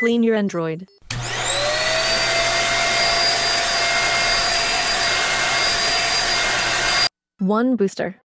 Clean your Android. One booster.